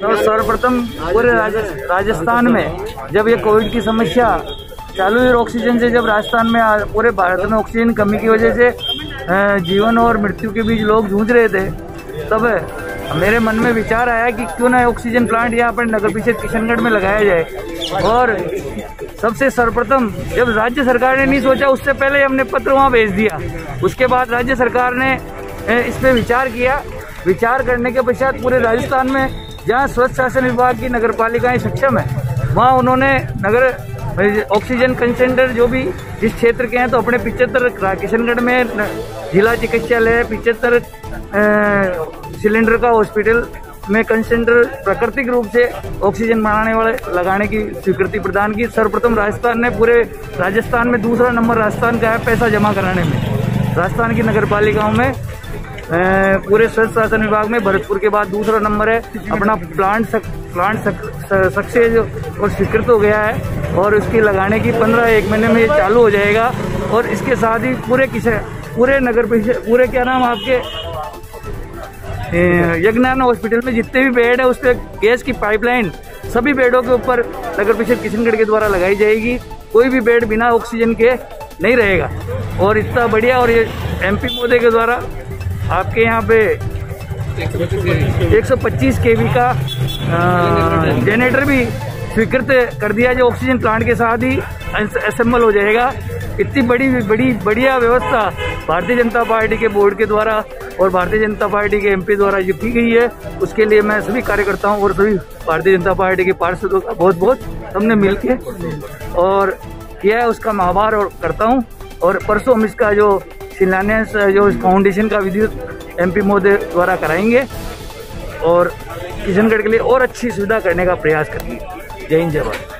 तो सर्वप्रथम पूरे राजस्थान में जब ये कोविड की समस्या चालू हुई ऑक्सीजन से जब राजस्थान में पूरे भारत में ऑक्सीजन कमी की वजह से जीवन और मृत्यु के बीच लोग जूझ रहे थे, तब मेरे मन में विचार आया कि क्यों ना ऑक्सीजन प्लांट यहाँ पर नगर परिषद किशनगढ़ में लगाया जाए। और सबसे सर्वप्रथम जब राज्य सरकार ने नहीं सोचा, उससे पहले हमने पत्र वहाँ भेज दिया। उसके बाद राज्य सरकार ने इस पर विचार किया। विचार करने के पश्चात पूरे राजस्थान में जहाँ स्वच्छ शासन विभाग की नगर पालिकाएँ सक्षम है, वहाँ उन्होंने नगर ऑक्सीजन कंसेंटर जो भी जिस क्षेत्र के हैं तो अपने पिछहत्तर किशनगढ़ में जिला चिकित्सालय पिछहत्तर सिलेंडर का हॉस्पिटल में कंसेंटर प्राकृतिक रूप से ऑक्सीजन बनाने वाले, लगाने की स्वीकृति प्रदान की। सर्वप्रथम राजस्थान ने पूरे राजस्थान में दूसरा नंबर राजस्थान का है पैसा जमा कराने में। राजस्थान की नगर पालिकाओं में पूरे स्वच्छ शासन विभाग में भरतपुर के बाद दूसरा नंबर है। अपना प्लांट सक, प्लांट सक्सेस और स्वीकृत हो गया है और उसकी लगाने की पंद्रह एक महीने में ये चालू हो जाएगा और इसके साथ ही पूरे किसे पूरे नगर परिषद पूरे क्या नाम आपके? यज्ञान हॉस्पिटल में जितने भी बेड है उस पर गैस की पाइपलाइन सभी बेडों के ऊपर नगर परिषद किशनगढ़ के द्वारा लगाई जाएगी। कोई भी बेड बिना ऑक्सीजन के नहीं रहेगा। और इतना बढ़िया और ये एमपी मोदी के द्वारा आपके यहाँ पे 125 केवी का जनरेटर भी स्वीकृत कर दिया जो ऑक्सीजन प्लांट के साथ ही असेंबल हो जाएगा। इतनी बड़ी बड़ी, बढ़िया व्यवस्था भारतीय जनता पार्टी के बोर्ड के द्वारा और भारतीय जनता पार्टी के एमपी द्वारा जो की गई है। उसके लिए मैं सभी कार्यकर्ताओं और सभी भारतीय जनता पार्टी के पार्षदों का बहुत बहुत हमने मिल के और किया है उसका मैं आभार और करता हूँ। और परसों हम इसका जो शिलान्यास जो इस फाउंडेशन का विद्युत एमपी मोदी द्वारा कराएँगे और किशनगढ़ के लिए और अच्छी सुविधा करने का प्रयास करेंगे। जय हिंद, जय भारत।